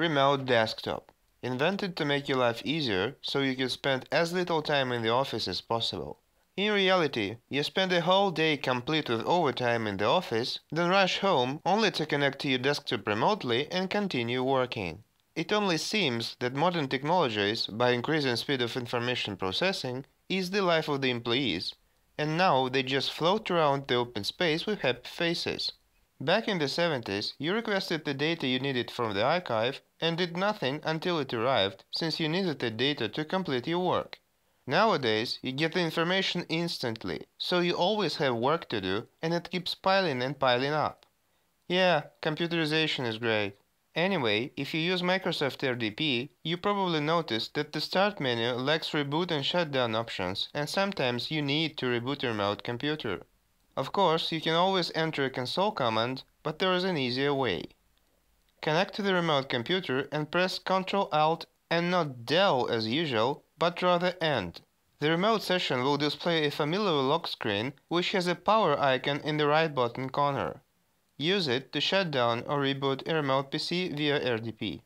Remote Desktop Invented to make your life easier so you can spend as little time in the office as possible. In reality, you spend a whole day complete with overtime in the office, then rush home only to connect to your desktop remotely and continue working. It only seems that modern technologies, by increasing speed of information processing, ease the life of the employees, and now they just float around the open space with happy faces. Back in the 70s, you requested the data you needed from the archive and did nothing until it arrived, since you needed the data to complete your work. Nowadays, you get the information instantly, so you always have work to do and it keeps piling and piling up. Yeah, computerization is great. Anyway, if you use Microsoft RDP, you probably noticed that the start menu lacks reboot and shutdown options, and sometimes you need to reboot your remote computer. Of course, you can always enter a console command, but there is an easier way. Connect to the remote computer and press Ctrl Alt and not Del as usual, but rather End. The remote session will display a familiar lock screen which has a power icon in the right bottom corner. Use it to shut down or reboot a remote PC via RDP.